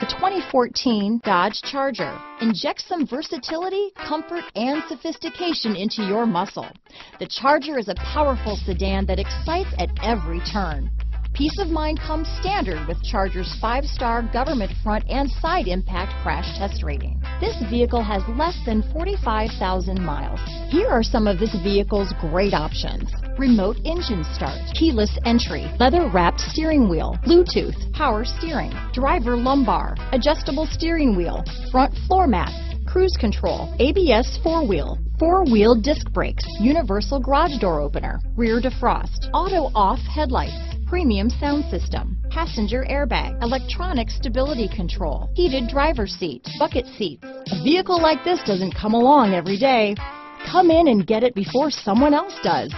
The 2014 Dodge Charger. Inject some versatility, comfort, and sophistication into your muscle. The Charger is a powerful sedan that excites at every turn. Peace of mind comes standard with Charger's five-star government front and side impact crash test rating. This vehicle has less than 45,000 miles. Here are some of this vehicle's great options. Remote engine start, keyless entry, leather-wrapped steering wheel, Bluetooth, power steering, driver lumbar, adjustable steering wheel, front floor mats, cruise control, ABS four-wheel, four-wheel disc brakes, universal garage door opener, rear defrost, auto-off headlights, premium sound system, passenger airbag, electronic stability control, heated driver seat, bucket seats. A vehicle like this doesn't come along every day. Come in and get it before someone else does.